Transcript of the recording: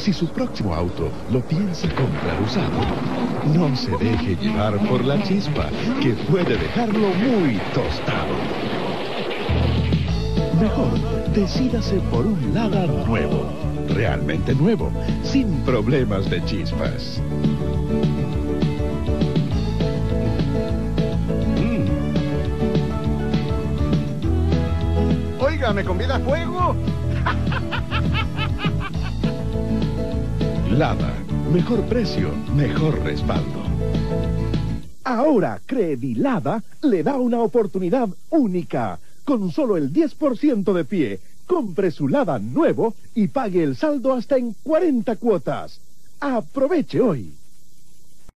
Si su próximo auto lo piensa comprar usado, no se deje llevar por la chispa, que puede dejarlo muy tostado. Mejor, decídase por un Lada nuevo, realmente nuevo, sin problemas de chispas. Oiga, ¿me convida a fuego? Mejor precio, mejor respaldo. Ahora Credilada le da una oportunidad única. Con solo el 10% de pie, compre su Lada nuevo y pague el saldo hasta en 40 cuotas. Aproveche hoy.